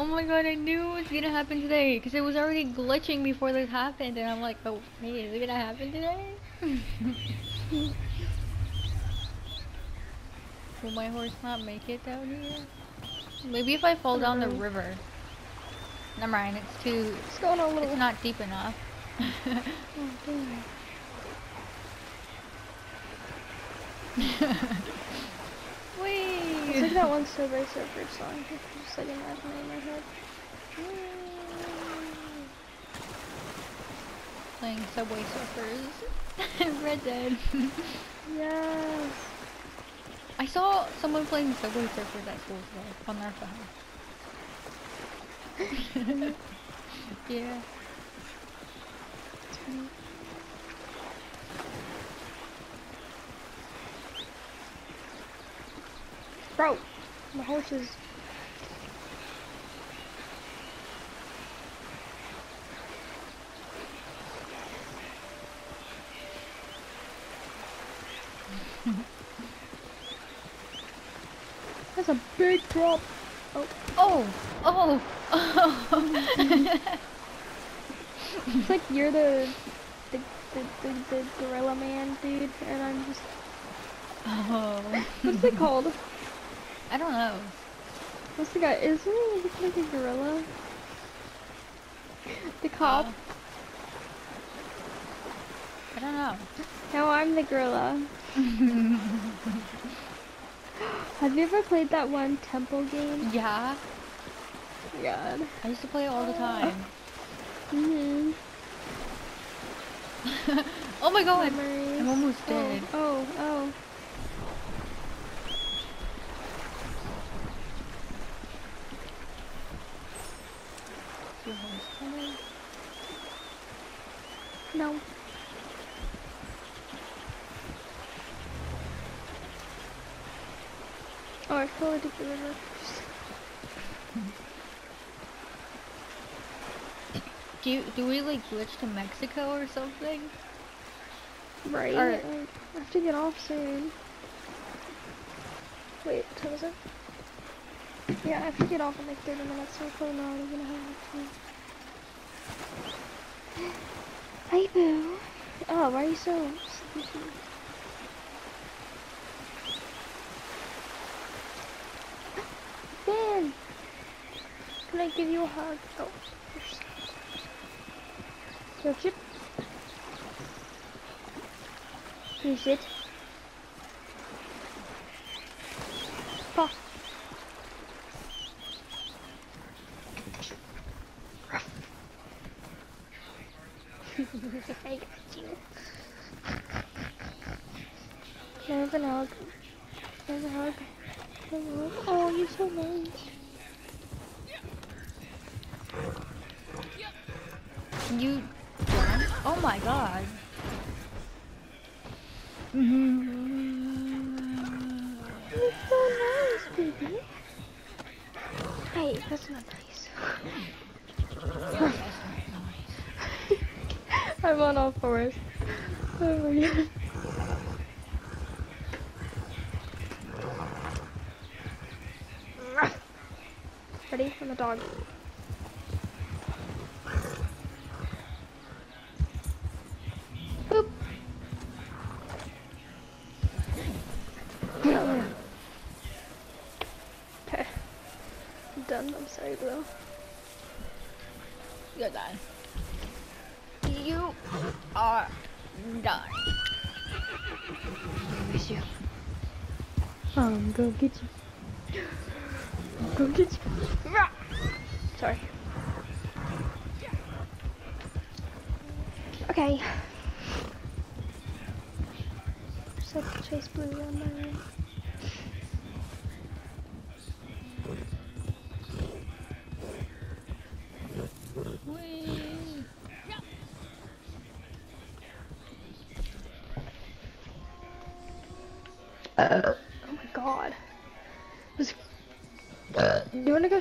Oh my god, I knew it was gonna happen today because it was already glitching before this happened, and I'm like, oh, hey, is it gonna happen today? Will my horse not make it down here? Maybe if I fall down the river. Never mind, it's too. It's going a little. It's not deep enough. Oh. It's like that one Subway Surfer song. I just like imagine it in my head. Playing Subway Surfers. Red Dead. Yes. I saw someone playing Subway Surfers at school today on their phone. yeah. Bro, my horse is. That's a big drop. Oh! Oh! Oh! oh. It's like you're the the, the, the, the gorilla man dude, and I'm just. oh. What's it called? I don't know. What's the guy? Isn't he like a gorilla? The cop. Uh, I don't know. Now I'm the gorilla. Have you ever played that one temple game? yeah, God. I used to play it all the time. Mhm. oh my god! Memories. I'm almost Oh, dead. Oh, oh. Your horse coming? No. Oh, I totally took the river. Do you, do we like glitch to Mexico or something? Right. Or- I have to get off soon. Wait, what time is it? Yeah, I have to get off in like 30 minutes, so I'm probably not even gonna have time. Hey, boo. Oh, why are you so sleepy? Ben! Can I give you a hug? Oh, Yo, Chip. Can you sit? Pa. I got you. Can I have a hug? Can I have a hug? Can I have a hug? Oh, you're so nice. You jumped? Oh my god. You're so nice, baby. Hey, that's not nice. I'm on all fours. Oh my god. Ready? I'm a dog. Boop. Okay. I'm done. I'm sorry, bro. You're done. You are done. Miss you. Um, I'm gonna get you. I'm gonna get you. Sorry. Okay. Just have to chase blue around my room.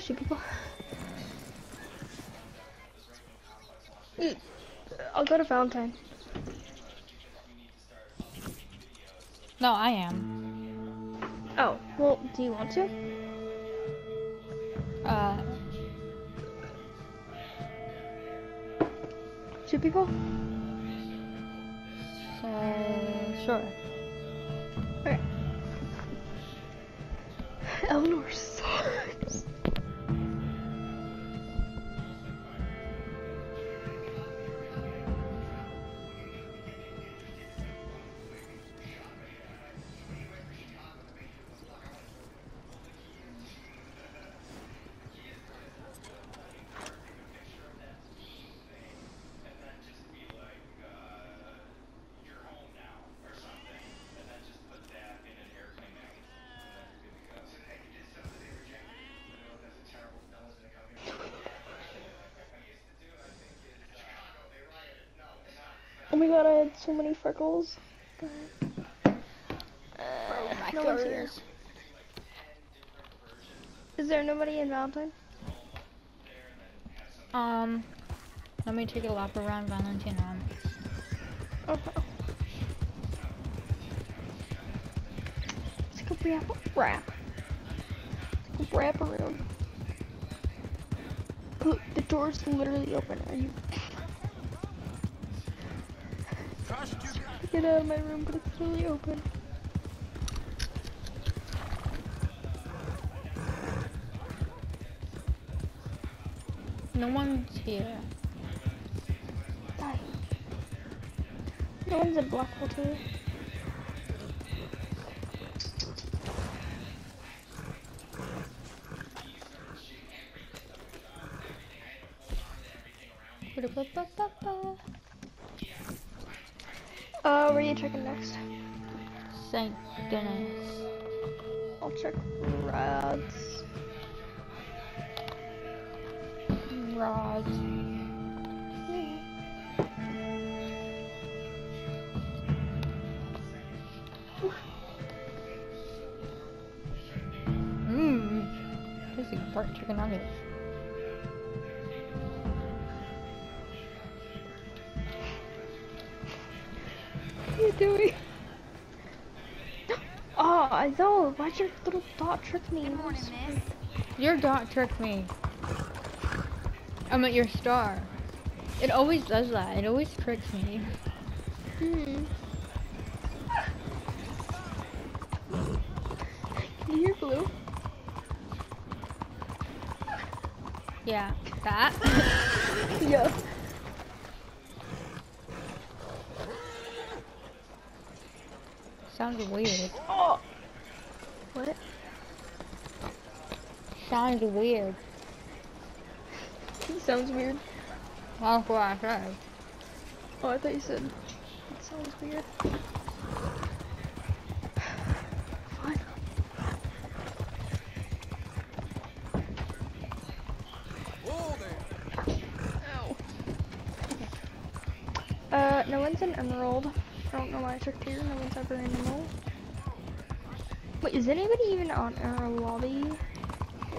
shoot people. Mm. I'll go to Valentine. No, I am. Oh, well, do you want to? Uh. Shoot people? Uh, sure. Alright. Eleanor's. Oh my god, I had so many freckles. Uh, no one's here. Is there nobody in Valentine? Um, let me take a lap around Valentina. Okay. Let's go wrap, wrap. Let's go wrap around. Look, the door's literally open. Are you? Get out of my room, but it's literally open. No one's here. Die. No one's at Blackwater too. Ba-da-ba-ba-ba-ba. Uh, where are you checking next? Saint Denis. I'll check Rhodes. Rhodes. Mmm. This is burnt chicken nuggets. Oh, Why'd your little dot trick me? Morning, Your dot tricked me. I'm at your star. It always does that. It always tricks me. Hmm. Can you hear blue? Yeah, that. Yeah. Sounds weird. Oh. What? Sounds weird. sounds weird. That's what I said. Oh, I thought you said it sounds weird. Fine. Ow. Uh, no one's an emerald. I don't know why I checked here. No one's ever an emerald. Wait, is anybody even on our lobby?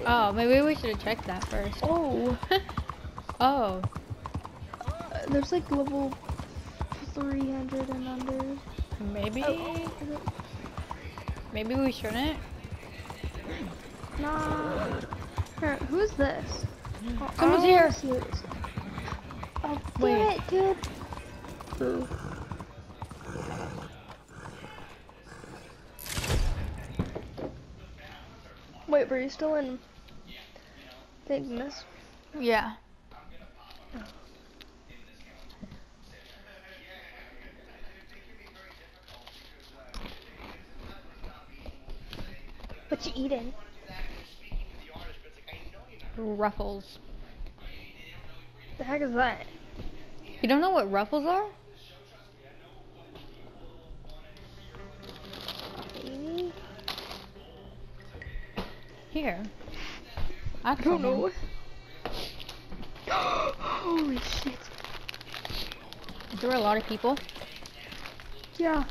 Oh, maybe we should have checked that first. Oh, Oh, uh, there's like level 300 and under. maybe. Oh. Maybe we shouldn't. Nah. Here, who's this? Oh, Someone's don't here. wanna see who it is. Oh, Wait. Wait. it, dude. Who? Wait, were you still in Thickness? Yeah. What you eating? Ruffles. The heck is that? You don't know what ruffles are? Amy? Here. I don't know. Holy shit. There were a lot of people. Yeah.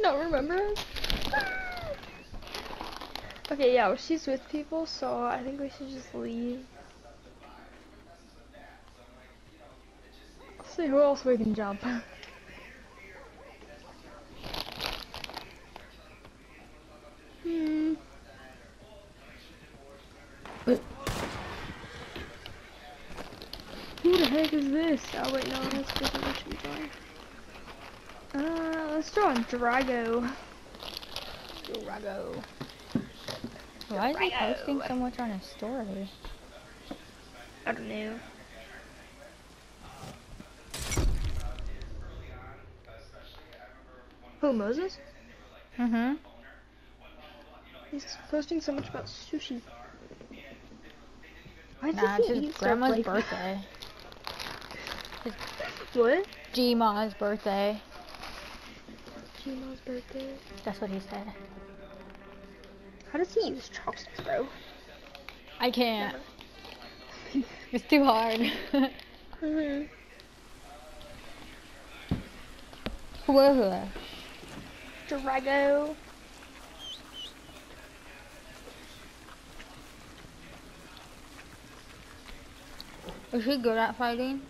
Not remember us? Ah! okay, yeah, well, she's with people, so I think we should just leave. Let's see who else we can jump. hmm. heck is this? Oh wait, no, that's different. What should we join? Uh, let's join Drago. Drago. Why is he posting so much on his story? I don't know. Who, Moses? Mm-hmm. He's posting so much about sushi. Why Nah, it's his grandma's like- birthday. What? G-Ma's birthday. Gma's birthday. That's what he said. How does he use chopsticks, bro? I can't. It's too hard. Mm-hmm. Whoa. Drago. Is he good at fighting?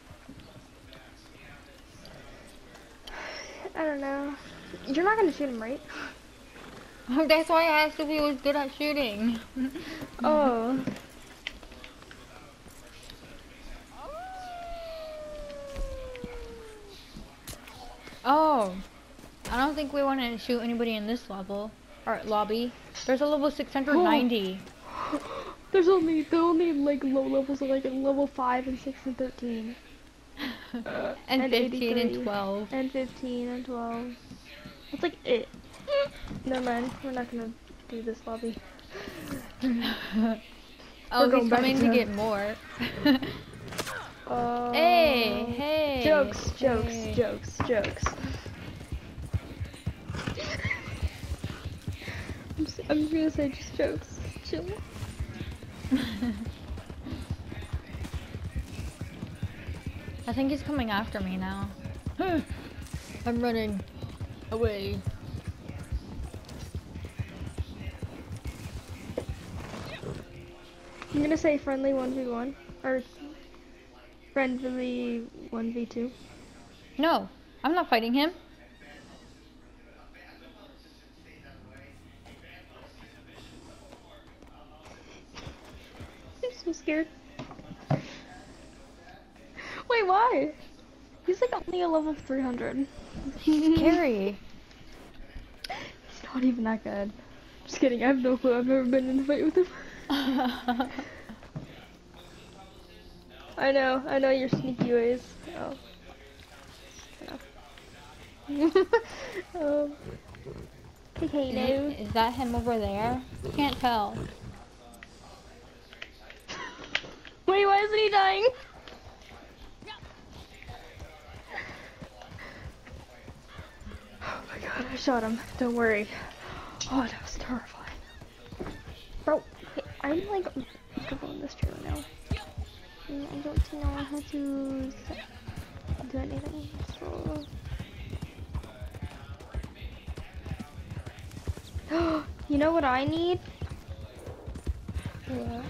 I don't know. You're not gonna shoot him, right? That's why I asked if he was good at shooting. Oh. Oh. I don't think we want to shoot anybody in this level. Or lobby. There's a level 690. There's only there only like low levels like level five and six and thirteen. and, and 15 and 12. And fifteen and twelve. That's like it. Never mind. We're not gonna do this lobby. oh, going he's coming to to- get more. Uh, hey, hey. Jokes, jokes, hey. jokes, jokes. I'm, s- I'm just gonna say just jokes. Chill. I think he's coming after me now. I'm running away. I'm gonna say friendly 1v1 or friendly 1v2. No, I'm not fighting him. I'm scared. Wait, why? He's like only a level 300. He's Scary. He's not even that good. Just kidding, I have no clue. I've never been in a fight with him. I know, I know your sneaky ways. Oh. um, okay, no. Is that him over there? Can't tell. Why dying? Oh my god, I shot him. Don't worry. Oh, that was terrifying. Bro, I'm like comfortable in this trailer now. I don't know how to do anything, so... you know what I need? Yeah.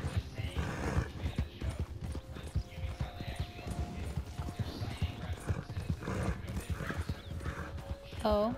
Oh.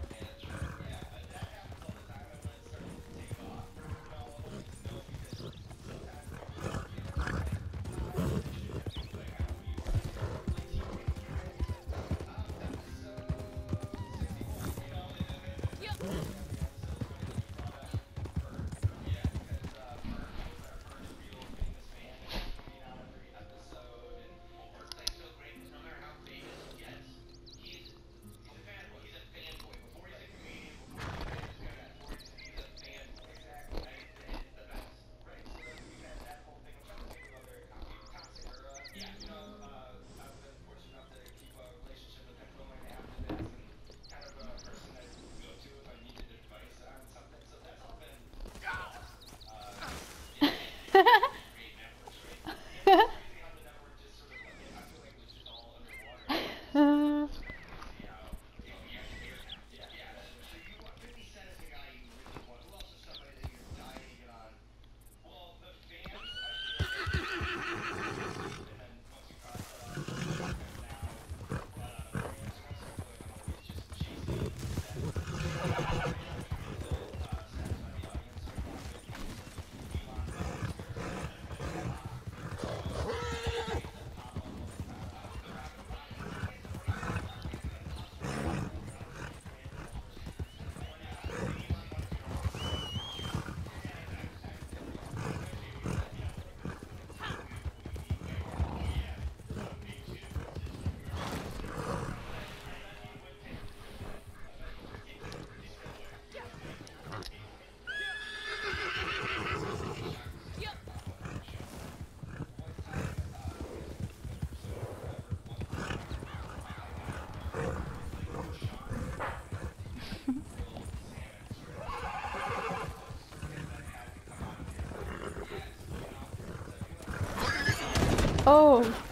Oh.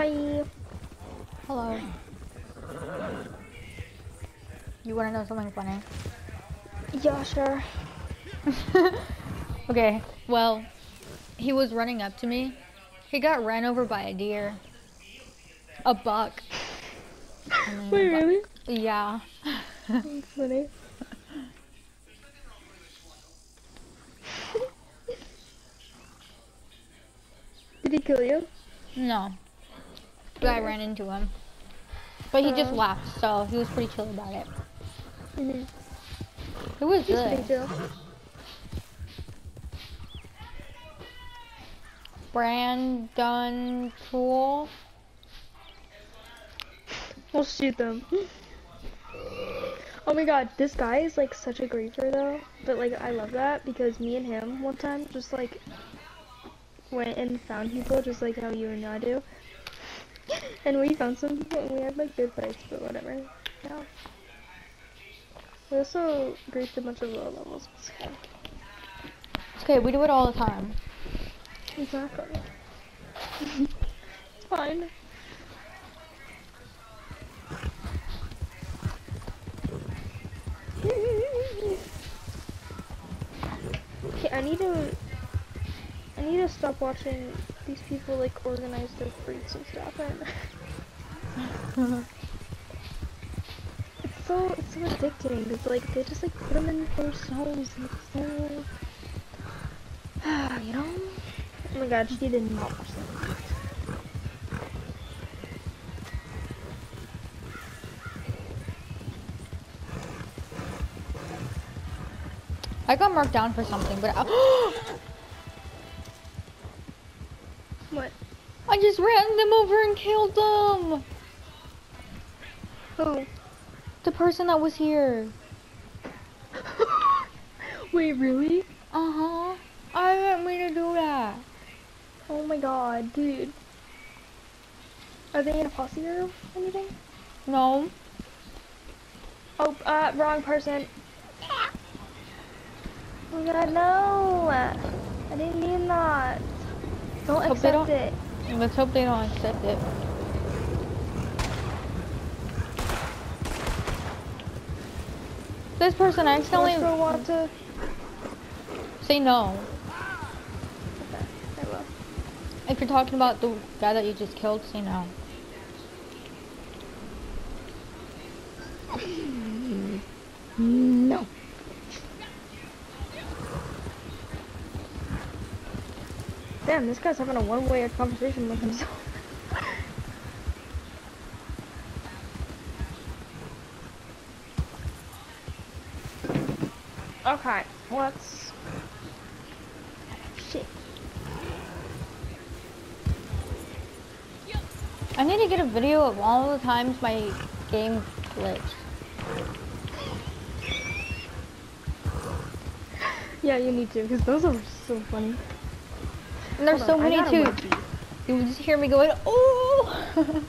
Hi. Hello. You want to know something funny? Yeah, sure. okay, well, he was running up to me. He got ran over by a deer. A buck. I mean, Wait, a buck- really? Yeah. That's funny. Did he kill you? no. I ran into him. But he just Uh. laughed, so he was pretty chill about it. Mm-hmm. It was He's good. chill. Brandon Tool. We'll shoot them. Oh my god, this guy is like such a griefer though. But like I love that because me and him one time just like went and found people just like how you and I do. And we found some people and we had like good fights, but whatever. Yeah. We also griefed a bunch of low levels. It's okay. It's okay, we do it all the time. Exactly. it's fine. Okay, I need to. I need to stop watching these people like organize their fruits and stuff. And it's so it's so addicting. It's like they just like put them in their homes and it's so. you know. Oh my god, she did not watch that. I got marked down for something, but I, I just ran them over and killed them. Who? The person that was here. Wait, really? Uh huh. I didn't mean to do that. Oh my god, dude. Are they in a posse or anything? No. Oh, uh, wrong person. Oh my god, no! I didn't mean that. Don't Hope accept it. Let's hope they don't accept it. This person accidentally Also want to. say no. Okay, I will. If you're talking about the guy that you just killed, say no. No. Damn, this guy's having a one-way conversation with himself. okay, let's. Shit. I need to get a video of all the times my game glitched. Yeah, you need to, because those are so funny. And there's Hold so on, many too. You would just hear me going, oh,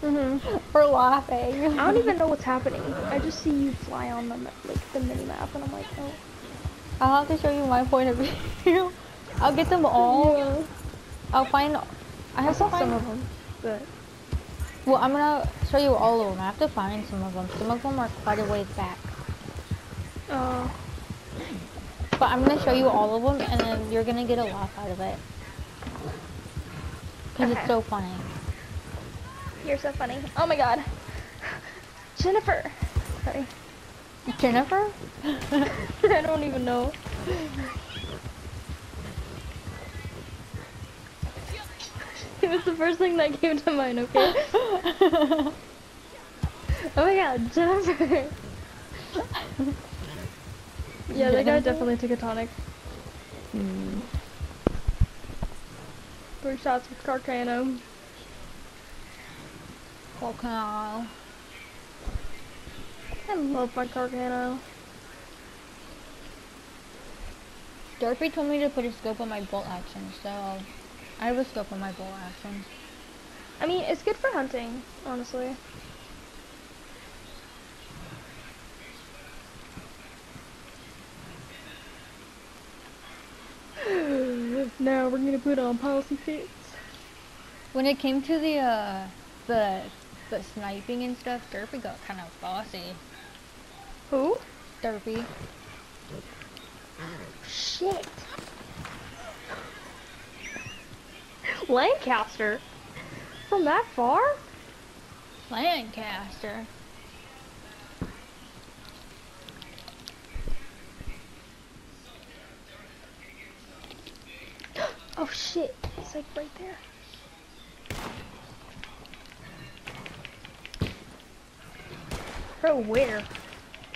Mhm. or laughing. I don't even know what's happening. I just see you fly on the like the mini map, and I'm like, oh. I'll have to show you my point of view. I'll get them all. Yeah. I'll find. I I have to find. some of them, but Well, I'm gonna show you all of them. I have to find some of them. Some of them are quite a ways back. uh, But I'm gonna show you all of them, and then you're gonna get a laugh out of it. Cause Okay. it's so funny. you're so funny. Oh my god, Jennifer. Sorry, Jennifer? I don't even know. It was the first thing that came to mind. Okay. Oh my god, Jennifer. Yeah, that guy Jennifer? definitely took a tonic. Hmm. Three shots with Carcano. Volcano. I love my Carcano. Dorothy told me to put a scope on my bolt action, so I have a scope on my bolt action. I mean, it's good for hunting, honestly. Now we're gonna put on policy fits. When it came to the uh, the the sniping and stuff, Derpy got kind of bossy. Who? Derpy. Shit. Lancaster? From that far? Lancaster. Oh shit, it's like right there. Bro, where?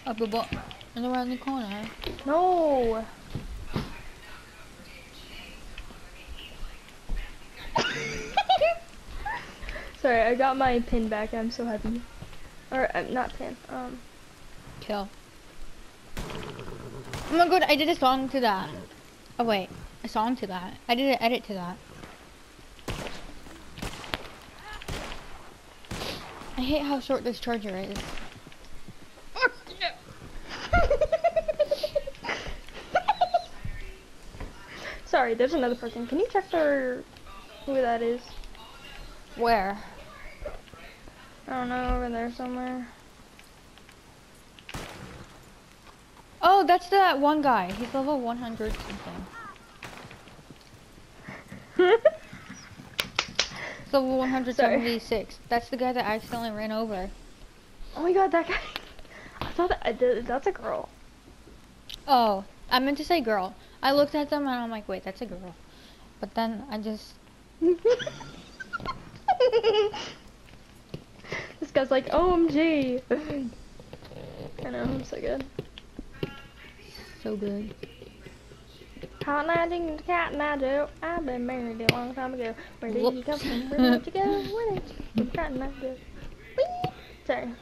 Up above, and around the corner. No! Sorry, I got my pin back. I'm so happy. Or, uh, not pin. Um, Kill. Oh my god, I did a song to that. Oh wait, a song to that. I did an edit to that. I hate how short this charger is. Sorry, there's another person. Can you check for who that is? Where? I don't know, over there somewhere. Oh, that's that one guy. He's level 100 something. He's level 176. That's the guy that I accidentally ran over. Oh my god, that guy. I thought that, I did, that's a girl. Oh, I meant to say girl. I looked at them and I'm like, wait, that's a girl. But then I just, this guy's like, OMG. I know, I'm so good. so good. Hot the cat and I do. I've been married a long time ago. Where did you come from? Where did you go? Where did you come from? Cat and I do. Whee! Sorry.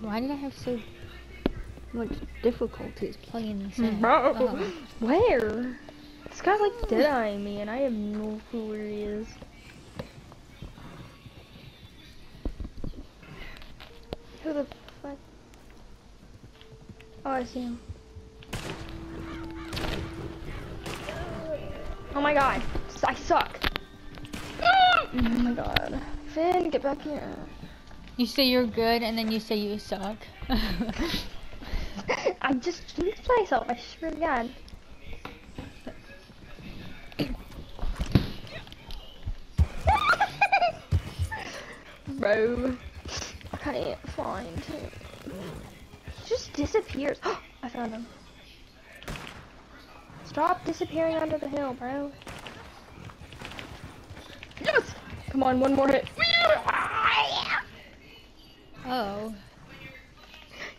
Why did I have so much difficulties playing this mm, in? Bro, Oh. where? This guy's like dead eyeing me and I have no clue where he is. Who the fuck? Oh, I see him. Oh my god, I suck. Oh my god. Finn, get back here. You say you're good and then you say you suck. I just jinxed myself, I swear to god. Bro. I can't find him. He just disappears. I found him. Stop disappearing under the hill, bro. Yes! Come on, one more hit. oh.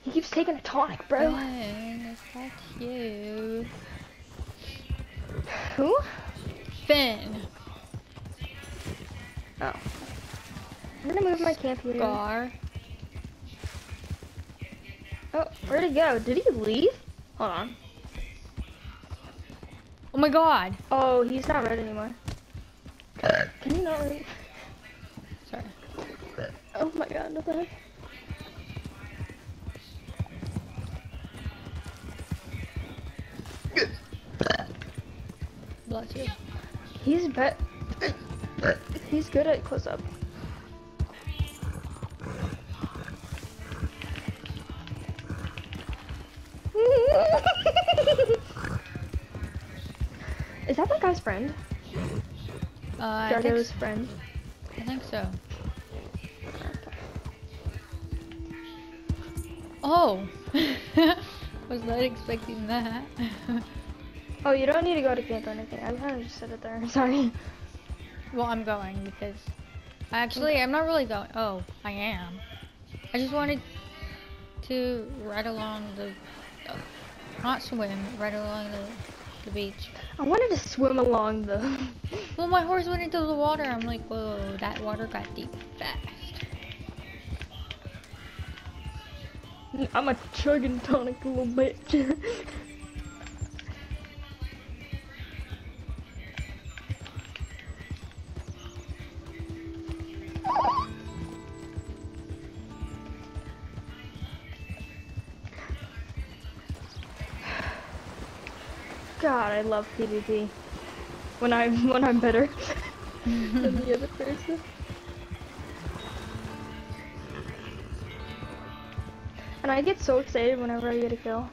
He keeps taking a tonic, bro. Finn, is that you? Who? Finn. Oh. I'm gonna move my camp here. Gar. Oh, where'd he go? Did he leave? Hold on. Oh my god. Oh, he's not red anymore. Can you not read? Sorry. Oh my god, what the heck? Bless you. He's bet. He's good at close up. Friend? Uh, I think, Dardo's friend. I think so. Oh. Was not expecting that. Oh, you don't need to go to camp or anything. I kind of just said it there. Sorry. well, I'm going because actually I'm not really going. Oh, I am. I just wanted to ride along the. Not swim, right along the, the beach. I wanted to swim along the. Well, my horse went into the water. I'm like, whoa, that water got deep fast. I'm a chugging tonic little bitch. love PvP. When I'm when I'm better than the other person. And I get so excited whenever I get a kill.